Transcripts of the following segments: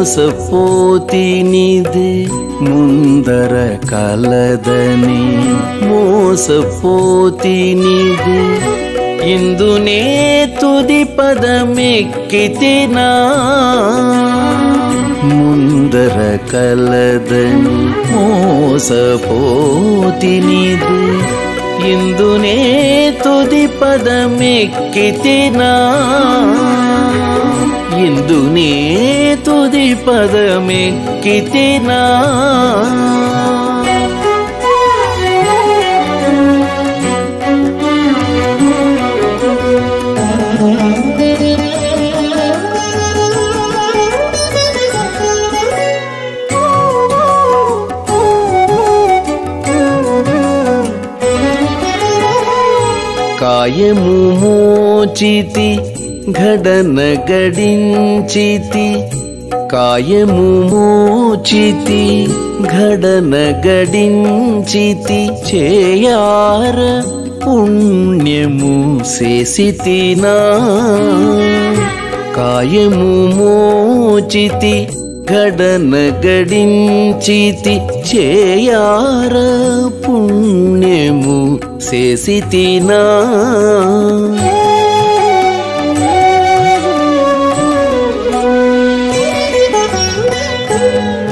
మోసపోతినిదే ముందర కలదని మోసపోతినిదే. ఇందునే తుది పదమెక్కితినా. ముందర కలదని మోసపోతినిది. ఇందునే తుది పదమెక్కితినా. ఇందునే తుది పదమెక్కితినా కాయము మోచితి ఘటన గడించితి. కాయము మోచితి ఘడన గడించితి చేయార పుణ్యము చేసితినా. కాయము మోచితి గడన గడించితి చేయార పుణ్యము చేసితినా.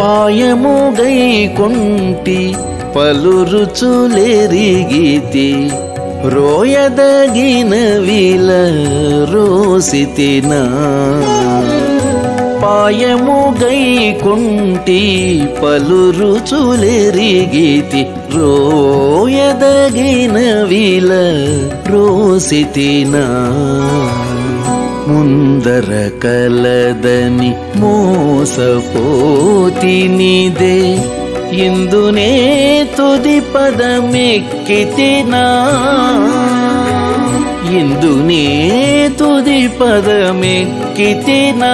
పాయము గైకుంటి పలు రుచులెరిగితి రోయదగిన వీల రోసితినా. పాయము గైకుంటి పలు రుచులెరిగితి రోయదగిన వీల రోసితినా. ముందర కలదని మోసపోతినిదే ఇందునే తుది పదమెక్కితినా ఇందునే తుది పదమెక్కితినా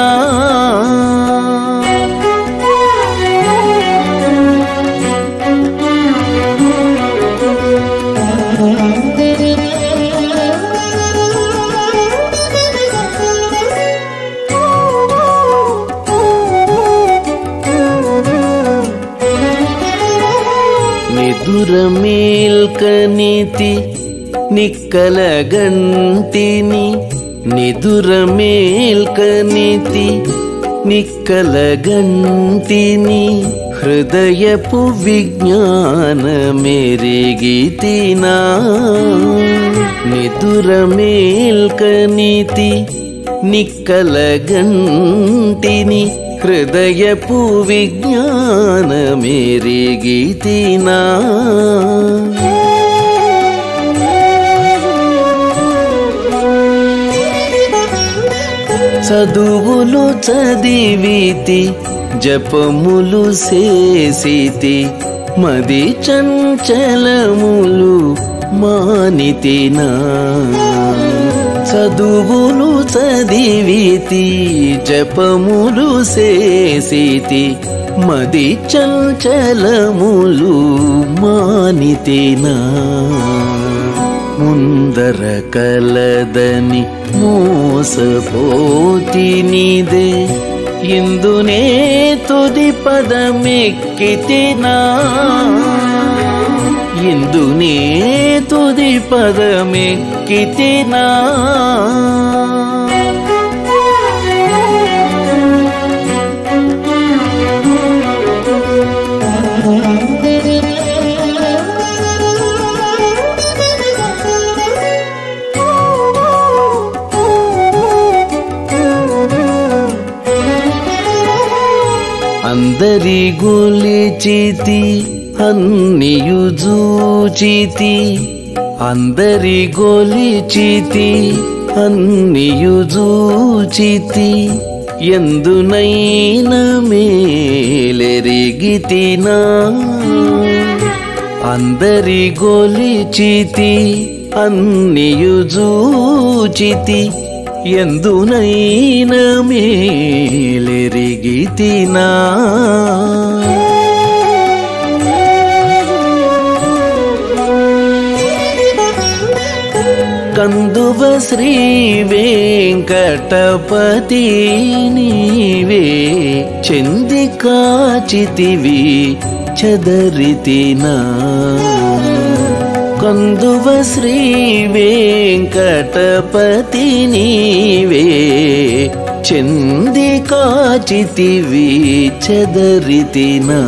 నిదురమేల్కనితి నిక్కలగంటిని నిదురమేల్కనితి నిక్కలగంటిని హృదయపు విజ్ఞాన విజ్ఞానమెరిగితినా నిదురమేల్కనితి నిక్కలగంటిని హృదయపు గీతినా చదువులు చదివితి జపములు చేసితి మది చంచలములు మానితినా. చదువులు చదివితి జపములు చేసితి మది చంచలములు మానితేనా? ముందర కలదని మోసపోతినిదే ఇందునే తుది పదమెక్కితినా? ఇందునే తుది పదమెక్కితినా అందరి గొలిచితి అన్నియు జూచితి అందరి గోలిచితి అన్నియు జూచితి ఎందునైనా మేలెరిగితినా? అందరి గోలిచితి అన్నియు జూచితి ఎందునైనా మేలెరిగితినా? కందువ శ్రీ వెంకటపతి నీవే. చెంది కాచితివి చదరితినా కందువ శ్రీ వెంకటపతి నీవే. చెంది కాచితివి చదరితినా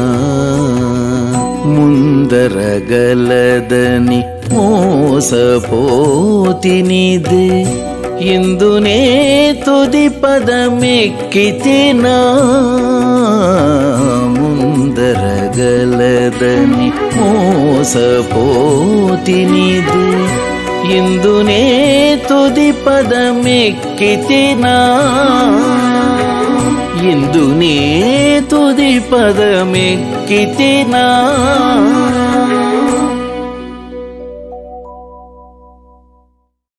ముందరగలదని మోసపోతినిదే. ఇందునే తుది పదమెక్కితినా ముందరగలదని మోసపోతినిది. ఇందునే తుది పదమెక్కితినా ఇందునే తుది పదమెక్కితినా